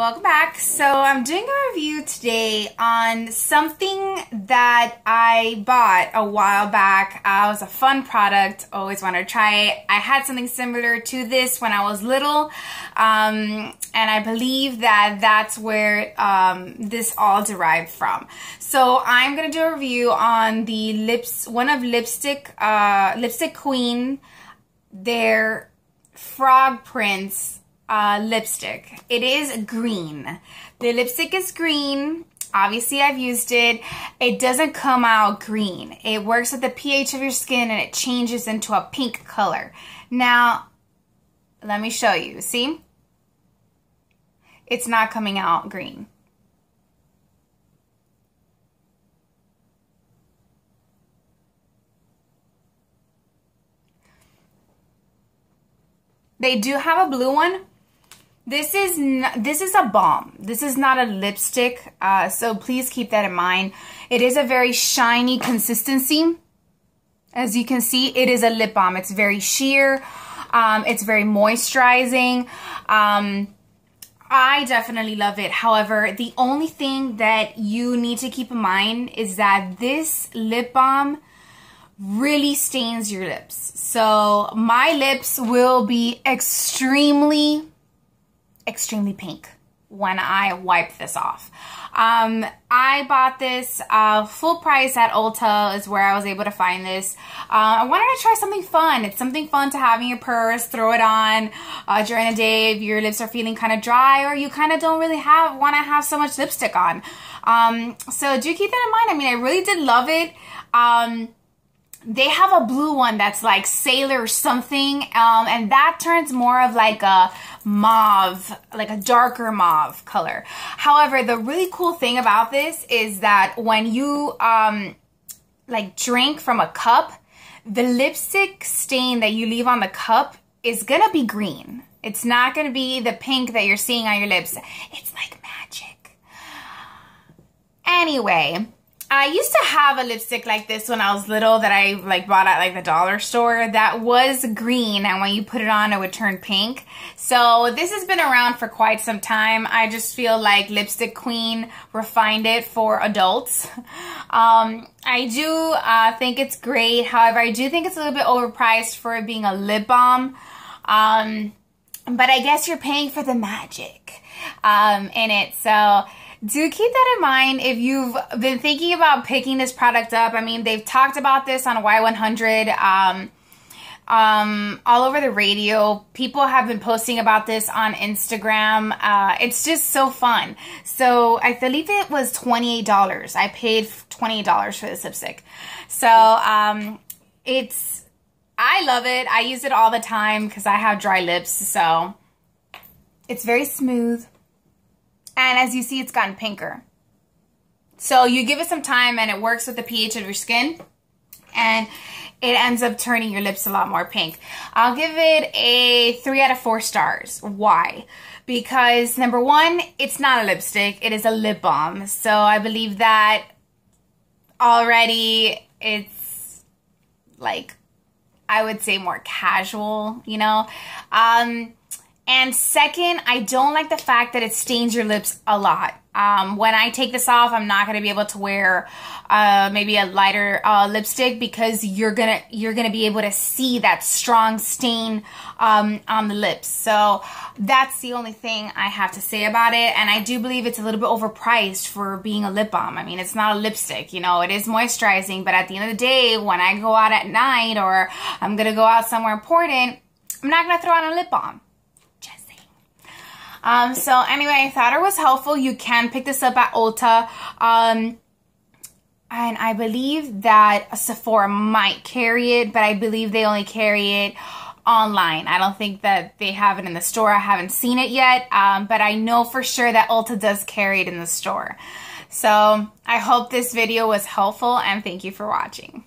Welcome back. So I'm doing a review today on something that I bought a while back. Uh, it was a fun product. Always wanted to try it. I had something similar to this when I was little. Um, and I believe that that's where um, this all derived from. So I'm going to do a review on the lips, one of Lipstick, uh, Lipstick Queen, their Frog Prince uh, lipstick. It is green. The lipstick is green. Obviously, I've used it. It doesn't come out green. It works with the pH of your skin and it changes into a pink color. Now, let me show you. See? It's not coming out green. They do have a blue one, this is this is a balm. This is not a lipstick, uh, so please keep that in mind. It is a very shiny consistency. As you can see, it is a lip balm. It's very sheer. Um, it's very moisturizing. Um, I definitely love it. However, the only thing that you need to keep in mind is that this lip balm really stains your lips. So my lips will be extremely extremely pink when I wipe this off. Um, I bought this uh, full price at Ulta is where I was able to find this. Uh, I wanted to try something fun. It's something fun to have in your purse, throw it on uh, during the day if your lips are feeling kind of dry or you kind of don't really have want to have so much lipstick on. Um, so do keep that in mind. I mean, I really did love it. Um, they have a blue one that's like sailor something um, and that turns more of like a mauve like a darker mauve color. However the really cool thing about this is that when you um, like drink from a cup the lipstick stain that you leave on the cup is gonna be green. It's not gonna be the pink that you're seeing on your lips. It's like magic. Anyway I used to have a lipstick like this when I was little that I like bought at like the dollar store that was green and when you put it on it would turn pink. So this has been around for quite some time. I just feel like Lipstick Queen refined it for adults. Um, I do uh, think it's great. However, I do think it's a little bit overpriced for it being a lip balm. Um, but I guess you're paying for the magic um, in it. So do keep that in mind if you've been thinking about picking this product up. I mean, they've talked about this on Y100. Um, um, all over the radio. People have been posting about this on Instagram. Uh, it's just so fun. So I believe it was $28. I paid $28 for this lipstick. So um, it's, I love it. I use it all the time because I have dry lips. So it's very smooth. And as you see, it's gotten pinker. So you give it some time and it works with the pH of your skin. And it ends up turning your lips a lot more pink. I'll give it a 3 out of 4 stars. Why? Because number one, it's not a lipstick. It is a lip balm. So I believe that already it's like, I would say more casual, you know? Um, and second, I don't like the fact that it stains your lips a lot. Um, when I take this off, I'm not gonna be able to wear uh, maybe a lighter uh, lipstick because you're gonna you're gonna be able to see that strong stain um, on the lips. So that's the only thing I have to say about it. And I do believe it's a little bit overpriced for being a lip balm. I mean, it's not a lipstick, you know, it is moisturizing, but at the end of the day, when I go out at night or I'm gonna go out somewhere important, I'm not gonna throw on a lip balm. Um, so anyway, I thought it was helpful. You can pick this up at Ulta. Um, and I believe that Sephora might carry it, but I believe they only carry it online. I don't think that they have it in the store. I haven't seen it yet, um, but I know for sure that Ulta does carry it in the store. So I hope this video was helpful and thank you for watching.